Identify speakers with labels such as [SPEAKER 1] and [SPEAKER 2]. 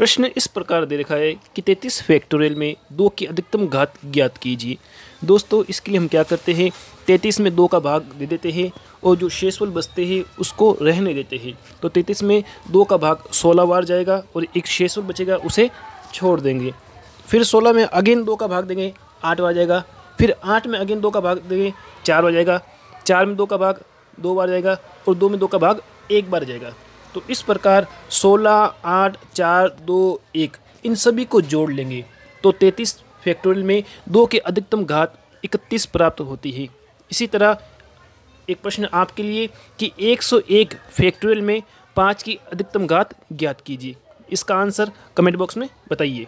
[SPEAKER 1] प्रश्न इस प्रकार दे रखा है कि तैतीस फैक्टोरियल में दो की अधिकतम घात ज्ञात कीजिए। दोस्तों, इसके लिए हम क्या करते हैं? तैतीस में दो का भाग दे देते हैं और जो शेषफल बचते हैं, उसको रहने देते हैं। तो तैतीस में दो का भाग सोलह बार जाएगा और एक शेषफल बचेगा, उसे छोड़ देंगे। फिर सोलह में अगेन दो का भाग देंगे, आठ बार जाएगा। फिर आठ में अगेन दो का भाग देंगे, चार बार जाएगा। चार में दो का भाग दो बार जाएगा और दो में दो का भाग एक बार जाएगा। तो इस प्रकार सोलह, आठ, चार, दो, एक, इन सभी को जोड़ लेंगे। तो तैंतीस फैक्टोरियल में दो के अधिकतम घात इकतीस प्राप्त होती है। इसी तरह एक प्रश्न आपके लिए कि 101 फैक्टोरियल में पाँच की अधिकतम घात ज्ञात कीजिए। इसका आंसर कमेंट बॉक्स में बताइए।